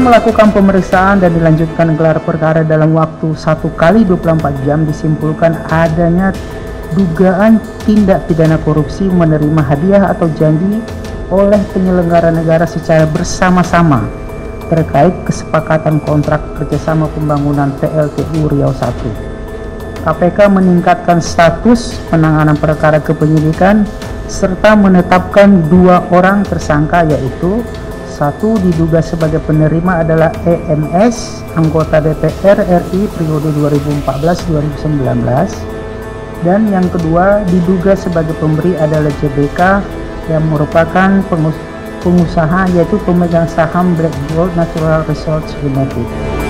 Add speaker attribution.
Speaker 1: melakukan pemeriksaan dan dilanjutkan gelar perkara dalam waktu 1 kali 24 jam disimpulkan adanya dugaan tindak pidana korupsi menerima hadiah atau janji oleh penyelenggara negara secara bersama-sama terkait kesepakatan kontrak kerjasama pembangunan PLTU Riau 1. KPK meningkatkan status penanganan perkara kepenyidikan serta menetapkan dua orang tersangka yaitu satu diduga sebagai penerima adalah EMS, anggota DPR RI periode 2014-2019. Dan yang kedua diduga sebagai pemberi adalah JBK yang merupakan pengusaha yaitu pemegang saham Black Gold Natural Resources Limited.